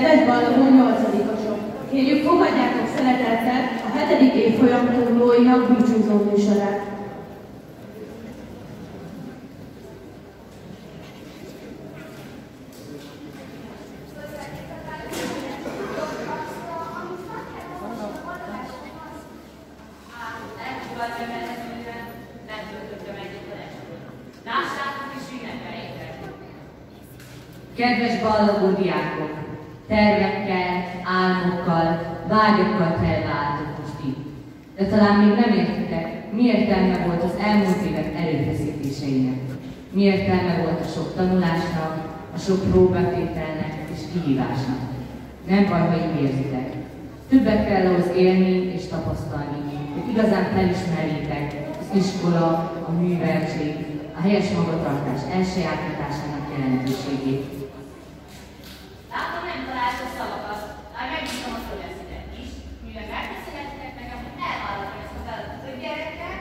Kedves ballagó nyolcadikosok! Kérjük fogadjátok szeretettel a hetedik évfolyam tanulóinak búcsúzó műsorát. Kedves ballagó diákok, tervekkel, álmokkal, vágyokkal most itt. De talán még nem értitek, mi értelme volt az elmúlt évek erőfeszítéseinek. Mi értelme volt a sok tanulásnak, a sok próbatételnek és kihívásnak. Nem baj, ha így érzitek. Többet kell ahhoz élni és tapasztalni, hogy igazán felismerjétek az iskola, a műveltség, a helyes magatartás elsajátításának jelentőségét. Látom, nem találtok szavakat. Már megnyitom a szövegzetet is, mivel megbeszéletitek nekem, hogy elvállalom ezt a feladatot, hogy gyerekek,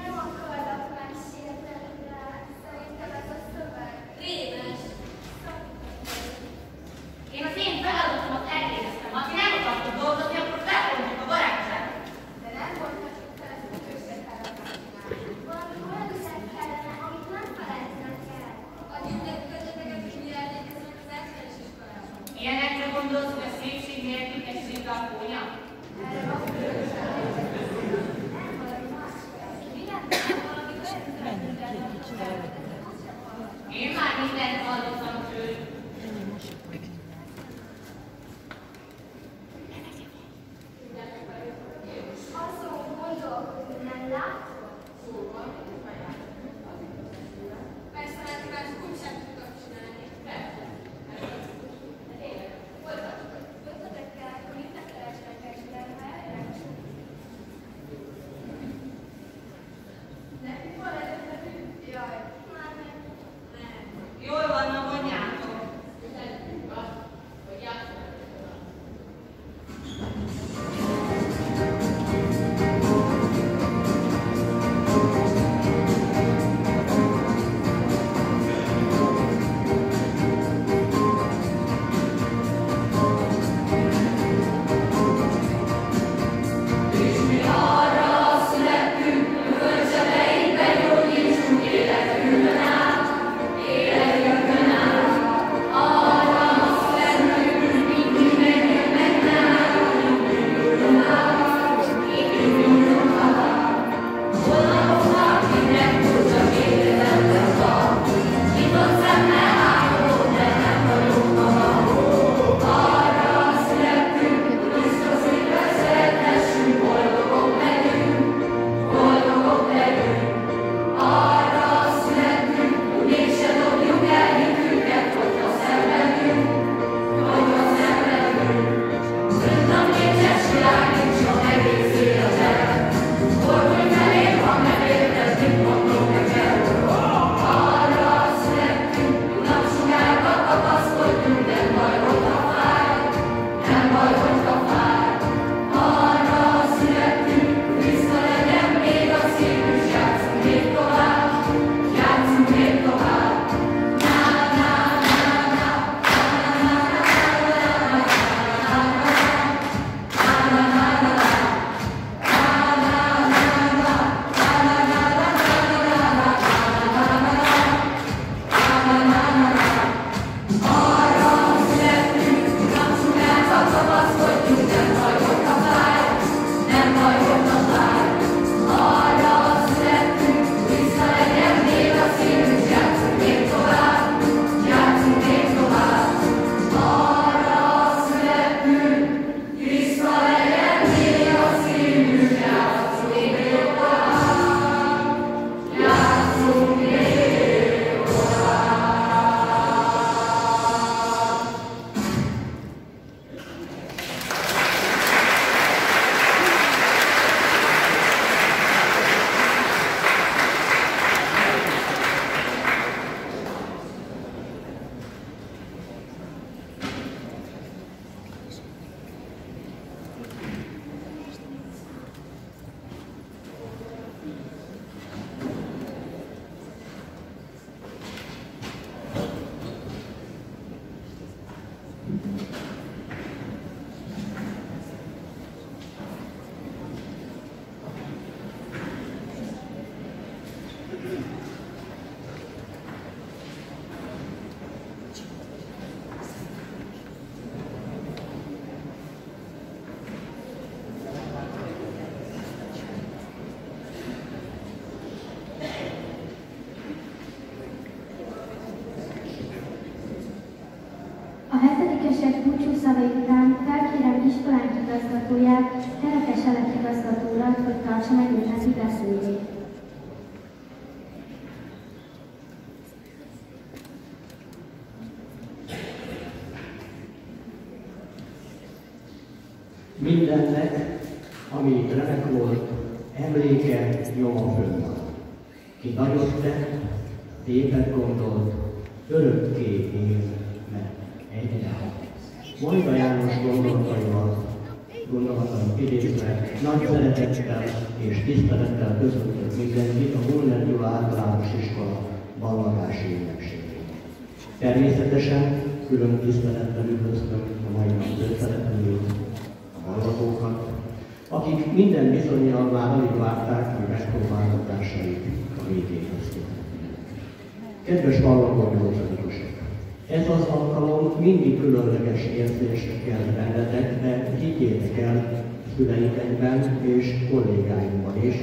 Nem akarok mesélni, de szerintem ez a szöveg rémes. Én az én feladatomat elvégeztem. Ha ti nem akartok dolgozni, akkor felmondjuk a barátságot. de nem mondhatjuk fel ezt a közösséget. Valami olyan üzenet kellene, amit nem felejtenek el. A gyűjtött közötteket is mi elvégezzük az extrás iskolában. Ilyenekre gondolsz, hogy a szépség nélkül egy a kónya? Erre van Nem valami szavai után felkérem iskolánk igazgatóját, Kerekes Elek igazgató hogy tartsa meg ünnepni beszédét. Mindennek, ami remek volt, emléke nyoma fönn. Ki nagyot tett, tépet gondolt, örökké él. Majda János gondolataival, gondolatai idézve, nagy szeretettel és tisztelettel köszöntök mindenkit a Muller Gyula általános iskola ballagási ünnepségén. Természetesen külön tisztelettel üdvözlöm a mai nap főszereplőit, a hallgatókat, akik minden bizonyal már alig várták, hogy megpróbáltatásaik a végéhez Kedves ballagó nyolcadikosok! Ez az alkalom mindig különleges érzést kell bennetek, de higgyétek el szüleitekben és kollégáinkban is,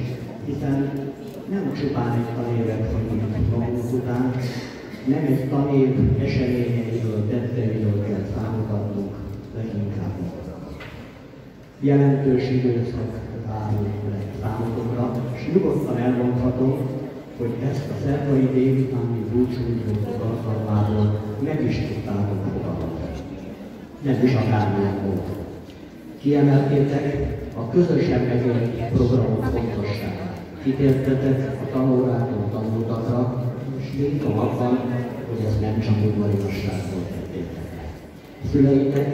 hiszen nem csupán egy tanévet hagyunk magunk után, nem egy tanév eseményeiről, tetteiről kell számot adnunk, leginkább Jelentős időszak várunk le számotokra, és nyugodtan elmondhatom, hogy ezt a szerdai délutáni búcsúzók alkalmából meg is tudtátok fogalmazni. Nem is akármilyen módon. Kiemeltétek a közösen megélt programok fontosságát. Kitértetek a tanórától tanultakra, és bízom abban, hogy ez nem csak udvariasságból tettétek. Szüleitek,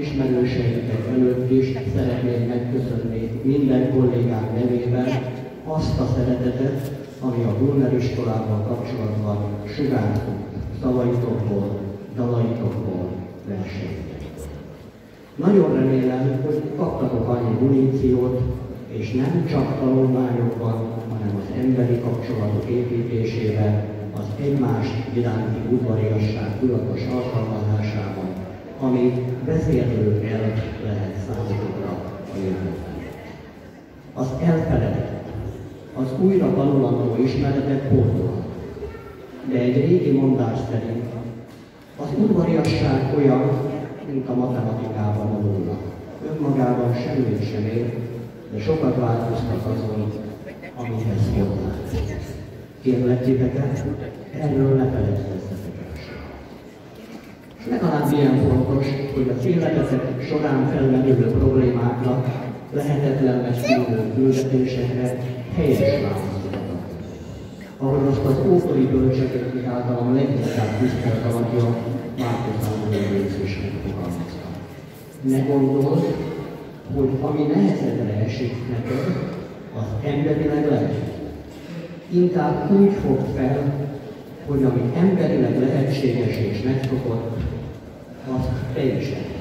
ismerőseitek előtt is szeretném megköszönni minden kollégák nevében azt a szeretetet, ami a Brunner iskolával kapcsolatban sugárzunk szavaitokból, dalaitokból, versenyekből. Nagyon remélem, hogy kaptatok annyi muníciót, és nem csak tanulmányokban, hanem az emberi kapcsolatok építésében, az egymás iránti udvariasság tudatos alkalmazásában, ami vezérlő el lehet számotokra a jövőben. Az elfeledett újra tanulandó ismeretek pótolhat. De egy régi mondás szerint az udvariasság olyan, mint a matematikában a nulla. Önmagában semmit sem ér, de sokat változtat azon, amihez hozzá. Kérlek titeket, erről ne feledkezzetek el És legalább ilyen fontos, hogy a életetek során felmerülő problémákra, lehetetlen megszívő küldetésekre helyes válaszokat Ahogy azt az ókori bölcsek általam leginkább tisztelt alapja, Márkusz André is megfogalmazta. Ne gondold, hogy ami nehezedre esik neked, az emberileg lehet. Inkább úgy fog fel, hogy ami emberileg lehetséges és megszokott, az teljesen.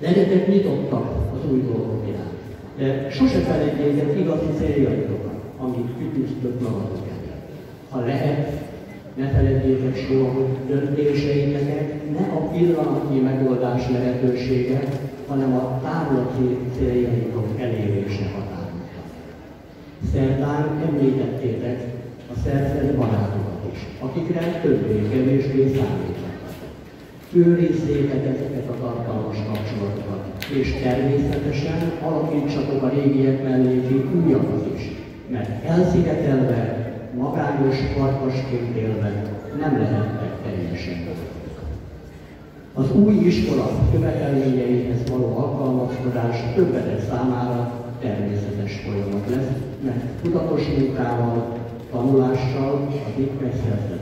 Legyetek nyitottak az új dolgok iránt de sose felejtjétek igazi céljaitokat, amit kitűztök magatok elé. Ha lehet, ne felejtjétek soha, hogy döntéseiteket ne a pillanatnyi megoldás lehetősége, hanem a távlati céljaitok elérése határozta. Szerdán említettétek a szerzett barátokat is, akikre többé-kevésbé számítanak. Őrizzétek ezeket a tartalmas kapcsolatokat, és természetesen alakítsatok a régiek mellé újakat is, mert elszigetelve, magányos farkasként élve nem lehetnek teljesen Az új iskola követelményeihez való alkalmazkodás többetek számára természetes folyamat lesz, mert tudatos munkával, tanulással, az itt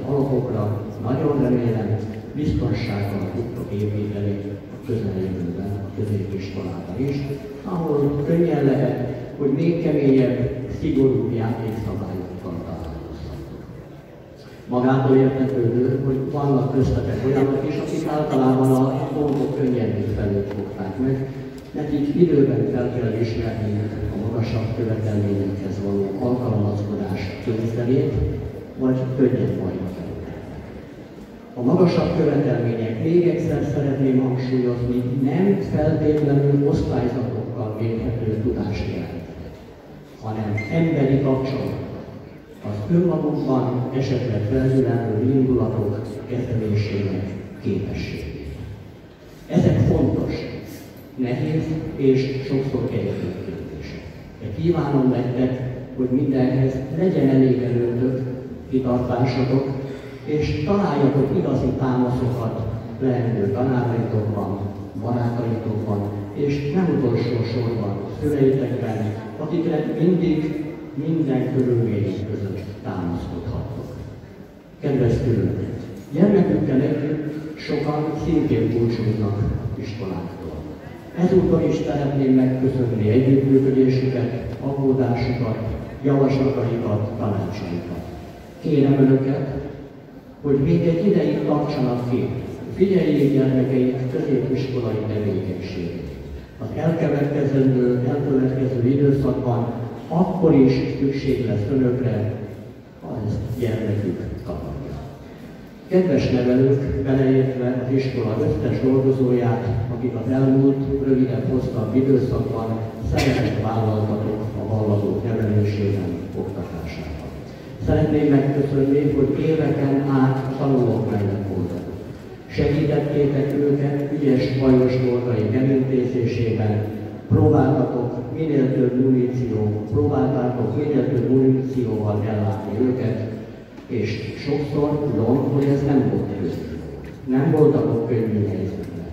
alapokra nagyon remélem biztonsággal tudtok építeni a közeljövőben a középiskolában is, ahol könnyen lehet, hogy még keményebb, szigorúbb játékszabályokkal találkozhatok. Magától értetődő, hogy vannak köztetek olyanok is, akik általában a dolgok könnyedén felül fogták meg, nekik időben fel kell ismerni a magasabb követelményekhez való alkalmazkodás kényszerét, vagy könnyen majd a magasabb követelmények még egyszer szeretném hangsúlyozni, nem feltétlenül osztályzatokkal mérhető tudás jelentenek, hanem emberi kapcsolatok, az önmagukban esetleg felzülelő indulatok kezelésének képességét. Ezek fontos, nehéz és sokszor kegyetlen kérdések. De kívánom nektek, hogy mindenhez legyen elég erőtök, kitartásotok, és találjatok igazi támaszokat leendő tanáraitokban, barátaitokban, és nem utolsó sorban szüleitekben, akikre mindig minden körülmények között támaszkodhattok. Kedves szülők, gyermekükkel együtt sokan szintén búcsúznak iskoláktól. Ezúttal is szeretném megköszönni együttműködésüket, aggódásukat, javaslataikat, tanácsaikat. Kérem Önöket, hogy még egy ideig tartsanak ki, figyeljék gyermekeik középiskolai tevékenységét. Az elkövetkező, elkövetkező időszakban akkor is szükség lesz Önökre, ha ezt gyermekük kapja. Kedves nevelők, beleértve az iskola összes dolgozóját, akik az elmúlt, rövidebb, hosszabb időszakban szerepet vállaltatok a valladók nevelésében, oktatásában. Szeretném megköszönni, hogy éveken át tanulók mellett voltak. Segítettétek őket ügyes bajos dolgaik elintézésében, próbáltatok minél több muníció, próbáltátok minél több munícióval ellátni őket, és sokszor tudom, hogy ez nem volt könnyű. Nem voltak könnyű helyzetben.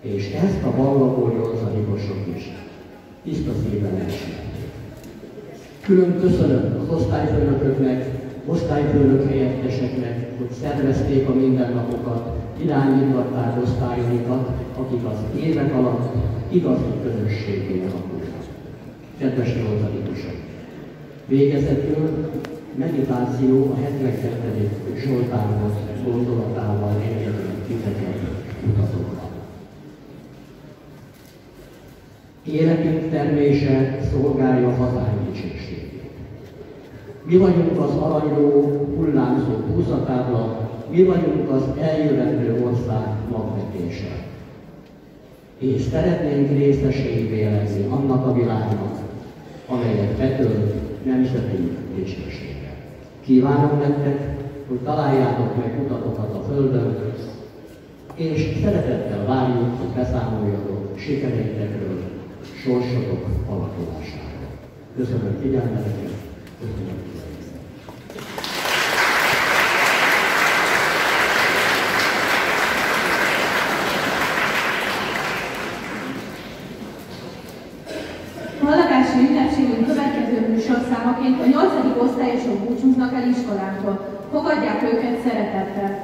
És ezt a ballagó nyolcadikosok is tiszta szívvel elsőtték. Külön köszönöm az osztályfőnököknek, osztályfőnök helyetteseknek, hogy szervezték a mindennapokat, irányították osztályaikat, akik az évek alatt igazi közösségé alakultak. Kedves nyolcadikosok! Végezetül meditáció a 72. Zsoltárhoz gondolatával engedünk titeket utatokra. Életünk termése szolgálja hazánk dicsőségét. Mi vagyunk az aranyló, hullámzó húzatábla, mi vagyunk az eljövendő ország magvetése. És szeretnénk részeseivé lenni annak a világnak, amelyet betölt nemzeteink dicsősége. Kívánom nektek, hogy találjátok meg utatokat a Földön, és szeretettel várjuk, hogy beszámoljatok sikereitekről, sorsotok alakulásáról. Köszönöm figyelmeteket, köszönöm búcsúznak el iskolától. Fogadják őket szeretettel.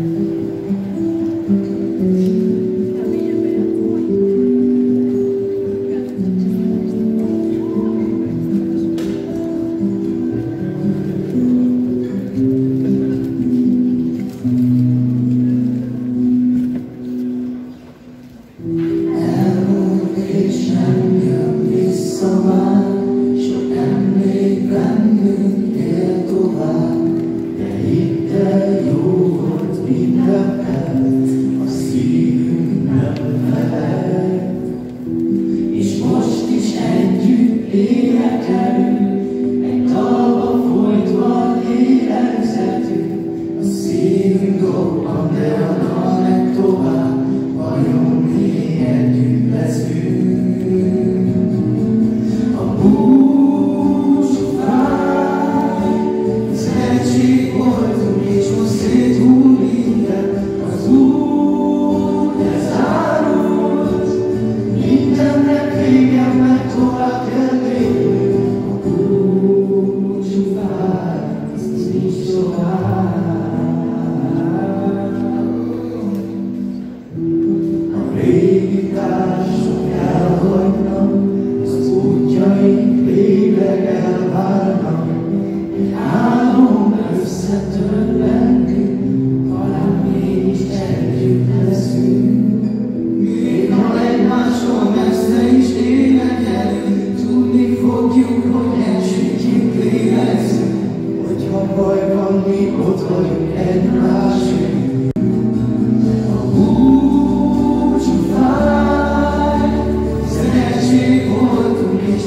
Mm-hmm.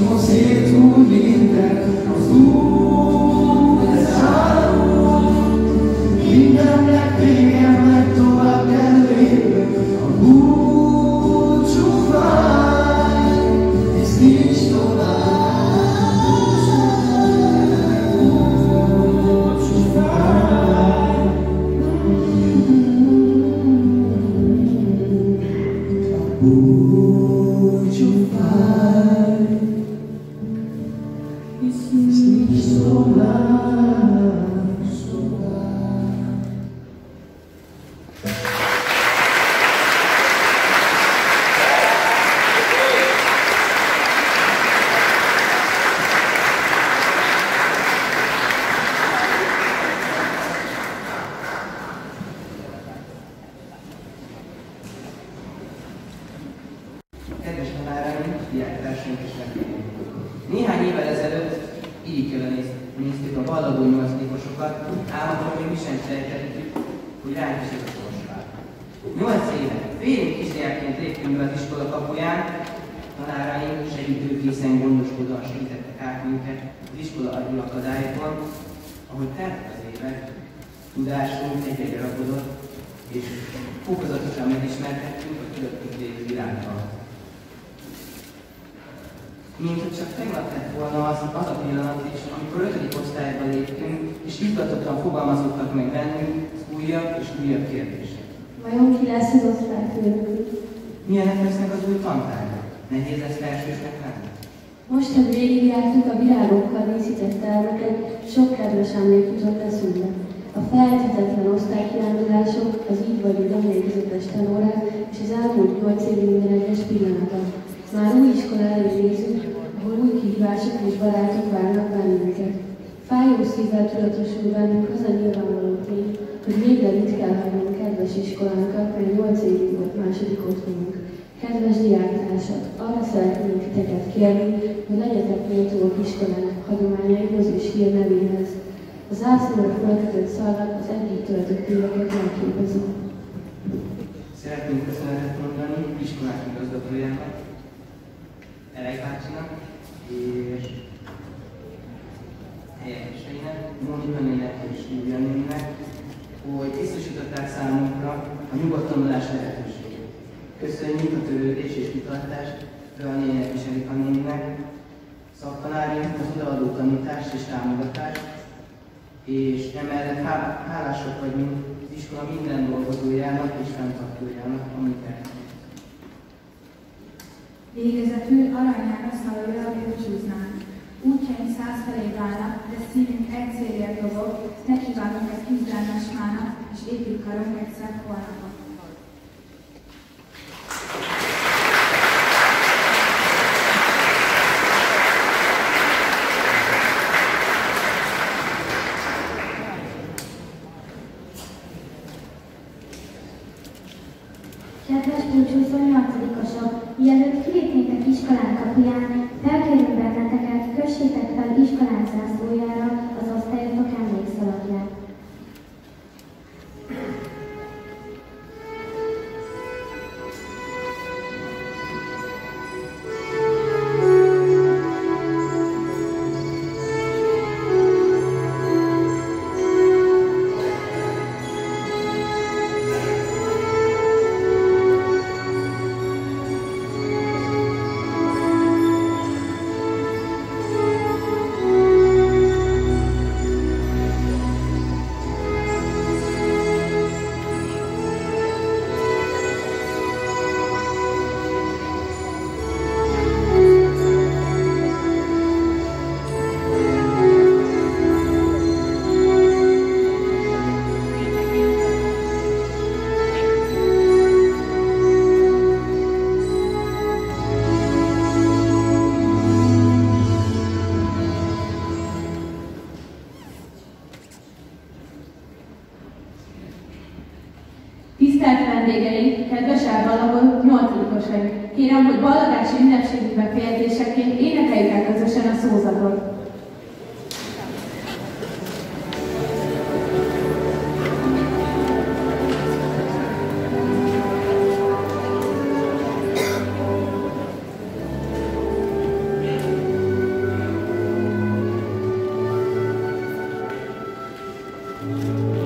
Você é tu me der néztük a balladó nyolcadikosokat, ám akkor még mi sem sejtettük, hogy ránk is sorsvár. Nyolc éve, félig kisdiákként léptünk be az iskola kapuján, tanáraim segítőkészen gondoskodóan segítettek át minket az iskola agyul akadályokon, ahogy teltek az évek, tudásunk egyre rakodott, és fokozatosan megismerkedtünk a körülöttünk lévő világgal. Mint hogy csak tegnap lett volna az, az a pillanat is, amikor ötödik osztályba léptünk, és izgatottan fogalmazottak meg bennünk az újabb és újabb kérdések. Vajon ki lesz az osztályfőnök? Milyenek lesznek az új tantárgyak? Nehéz lesz elsősnek lenni? Most, hogy végigjártuk a virágokkal díszített termeket, sok kedves emlék jutott eszünkbe. A felejthetetlen osztálykirándulások, az így vagy úgy emlékezetes tanórák és az elmúlt nyolc év minden egyes pillanata. Már új iskola elé nézünk, ahol új kihívások és barátok várnak bennünket. Fájó szívvel tudatosul bennünk az a nyilvánvaló tény, hogy végre kell hagynunk kedves iskolánkat, mely 8 évig volt második otthonunk. Kedves diáktársak, arra szeretnénk titeket kérni, hogy legyetek méltóak iskolának hagyományaihoz és hírnevéhez. Az zászlóra fölkötött szallag az együtt töltött éveket elképezi. Szeretnénk köszönetet mondani iskolák igazgatójának, Elek bácsinak, és helyetteseinek, Mónika nének és Júlia nének, hogy biztosították számunkra a nyugodt tanulás lehetőségét. Köszönjük a törődés és kitartást Röa nének és Erika nének, szaktanáriunk az odaadó tanítást és támogatást, és emellett há- hálások vagyunk az iskola minden dolgozójának és fenntartójának, amit elkövetett. Végezetül aranyára szalagja búcsúznánk. Útjaink száz felé válnak, de szívünk egy célért dobog, ne kívánunk egy küzdelmes mának, és épít karunk egy szebb Música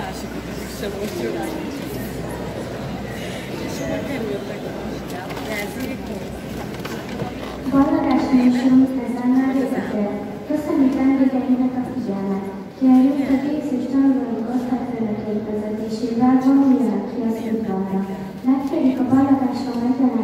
másikat is sem volt csinálni. És hova kerültek a munkám? Jelzékhoz? Balladás műsorunk ezennel végzett. Köszönjük vendégeinknek a figyelmet. Kérjük, hogy X és tanulói osztályfőnökeik vezetésével vonuljanak ki az udvarra. Megkérjük a balladáson megjelenő